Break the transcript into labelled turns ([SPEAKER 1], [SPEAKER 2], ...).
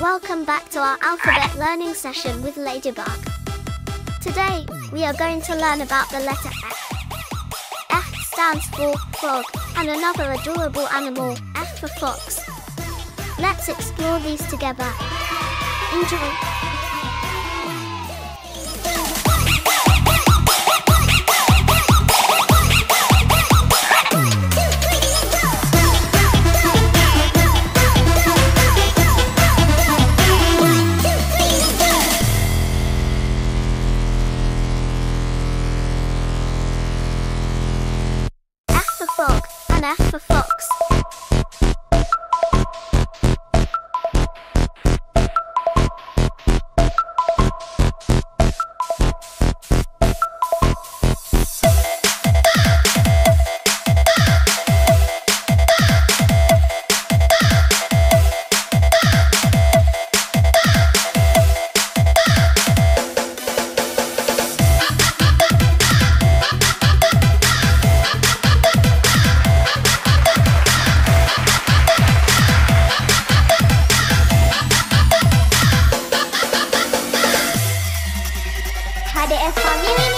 [SPEAKER 1] Welcome back to our alphabet learning session with Ladybug. Today, we are going to learn about the letter F. F stands for frog and another adorable animal, F for fox. Let's explore these together. Enjoy! enough for fun. for me.